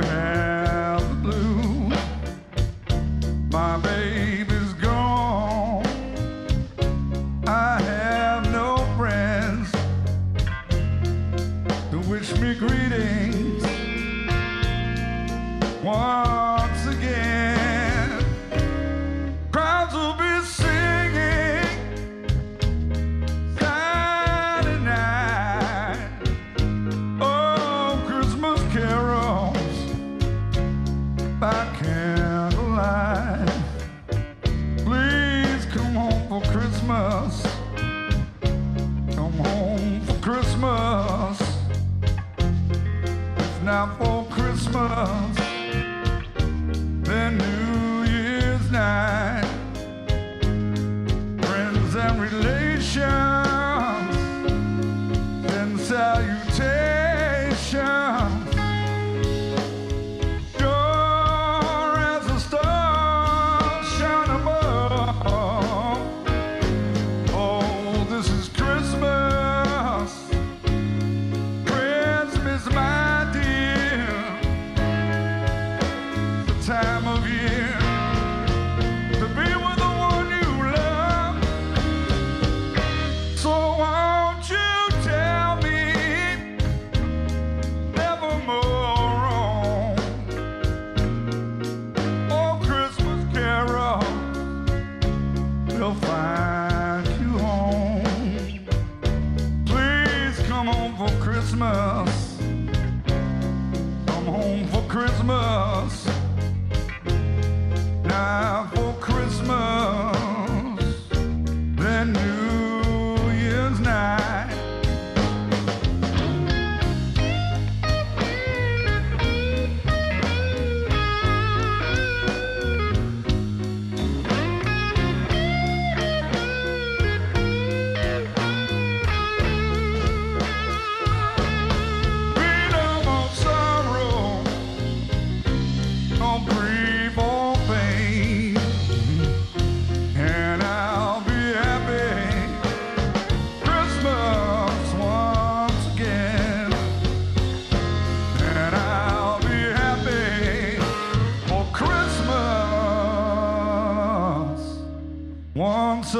have the blues. My baby's gone. I have no friends to wish me greetings. One Not for Christmas, then New Year's night. Friends and relations, time of year to be with the one you love. So won't you tell me nevermore? Oh, Christmas carol we'll find you home. Please come home for Christmas. Come home for Christmas. Once.